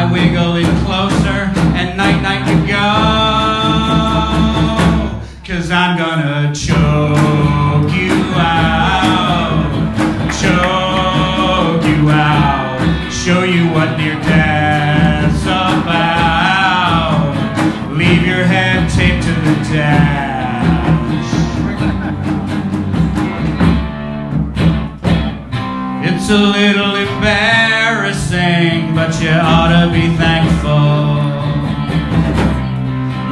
I wiggle in closer, and night night you go. Cause I'm gonna choke you out, choke you out, show you what near death's about. Leave your head taped to the dash. It's a little embarrassing, sing, but you ought to be thankful.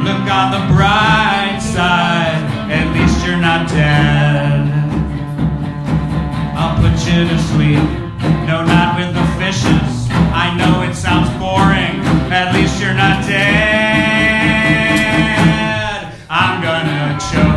Look on the bright side, at least you're not dead. I'll put you to sleep, no, not with the fishes. I know it sounds boring, at least you're not dead. I'm gonna choke.